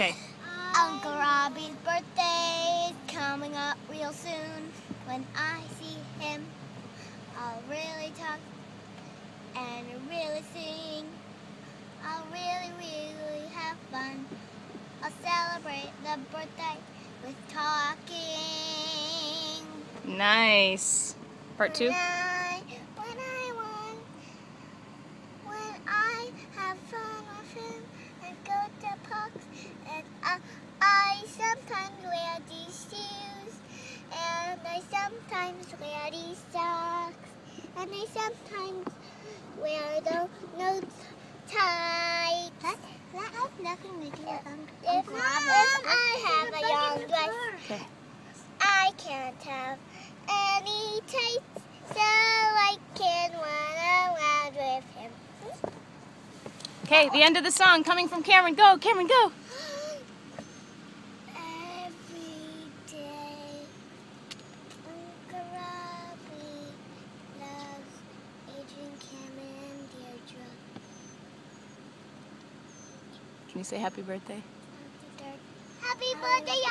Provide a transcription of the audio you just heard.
Okay. Uncle Robby's birthday is coming up real soon. When I see him, I'll really talk and really sing. I'll really, really have fun. I'll celebrate the birthday with talking. Nice. Part two. Sometimes wear these socks, and I sometimes wear the nose tight. That, that has nothing to do with Uncle if, if I have a young dress, Okay. I can't have any tights, so I can run around with him. Okay, the end of the song coming from Cameron. Go, Cameron, go. Can you say happy birthday? Happy birthday,